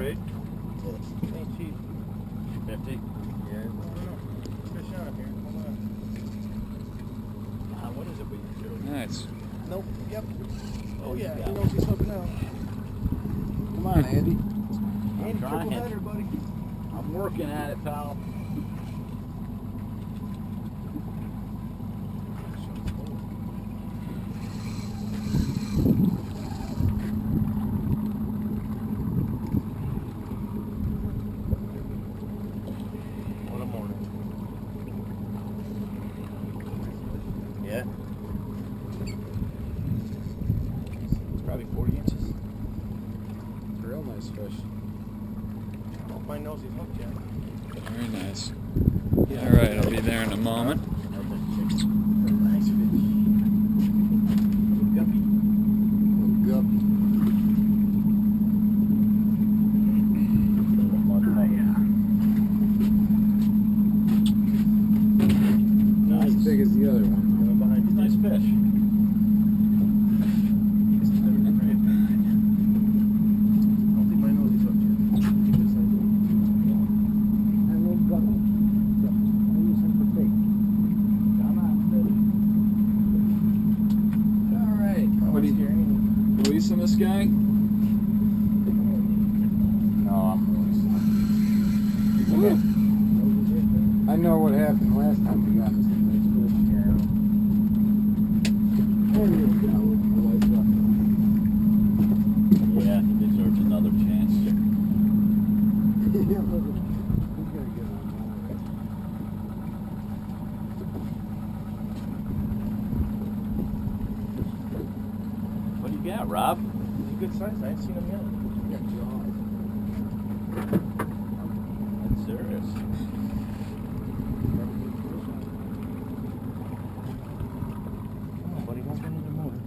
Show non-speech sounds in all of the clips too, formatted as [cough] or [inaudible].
great. Ain't cheap. 50. Yeah. I don't know. Fish on here. Hold on. Uh, what is it we do? Nice. Nope. Yep. Oh you yeah. got He it. knows he's hooking out. Come on, Andy. Andy, triple trying. header, buddy. I'm working at it, pal. What a morning. Yeah. It's probably 40 inches. Real nice fish. Hope my nose is hooked yet. Very nice. Yeah. All right, I'll be there in a moment. Nice. Guppy. Guppy. Oh, yeah. Nice. As big as the other one. Coming behind you. Nice fish. It's better than right behind you. I don't think my nose is hooked yet. Keep this like And little guppy. I use him for bait. Come on, buddy. All right. What do you releasing this guy? No, I'm I know what happened last time we got this nice fish. There you go. Yeah, he deserves another chance. What do you got, Rob? He's a good size. I haven't seen him yet. That's serious. Come on, buddy. Don't get into the motor.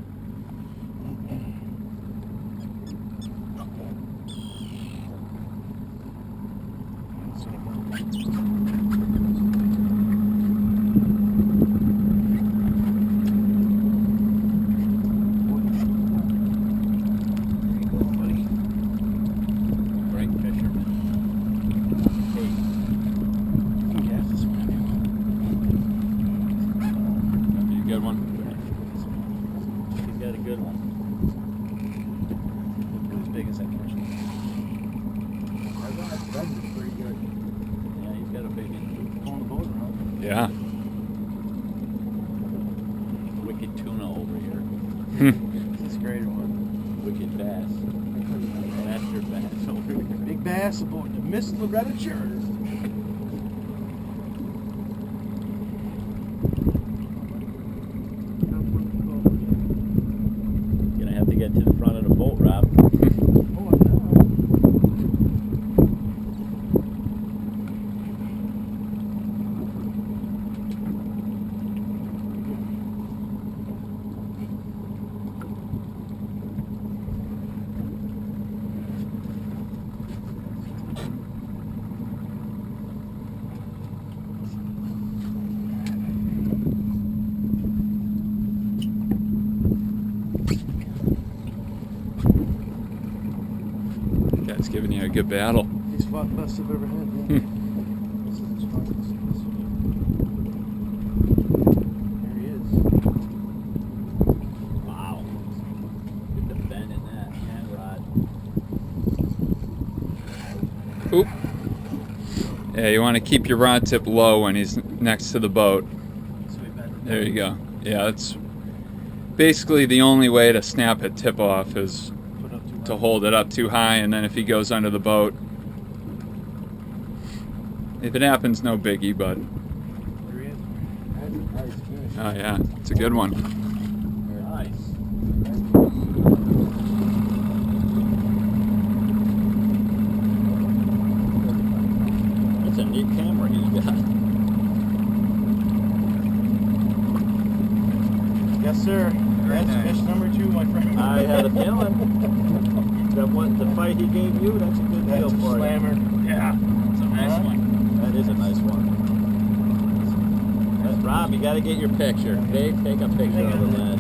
Great fisherman. Hey, Gas this one. You a good one? he's got a good one. Look as big as that fish. That'd be pretty good. Yeah, he's got a big one. Pulling the boat around. Yeah. Wicked tuna over here. Hmm. This is a greater one. Wicked bass. Master bass oh, here. Big bass aboard the Miss Loretta Charter. Gonna have to get to the front of the boat, Rob. Oh, I know. Guy's giving you a good battle. He's fought the best I've ever had. Yeah. This is his finest. There he is. Wow. Get the bend in that hand rod. Oop. Yeah, you want to keep your rod tip low when he's next to the boat. So we. There you go. Yeah, that's basically the only way to snap a tip off is Put up too to hold it up too high, and then if he goes under the boat, if it happens, no biggie. But There he is. oh yeah, it's a good one. Nice. That's a neat camera he's got. Yes, sir. That's fish number two, my friend. I had a feeling. [laughs] That one, the fight he gave you, that's a good deal a for you. slammer. Yeah, it's a nice Huh? one. That is a nice one. That's Rob, you gotta get your picture. Dave, take a picture of the lead.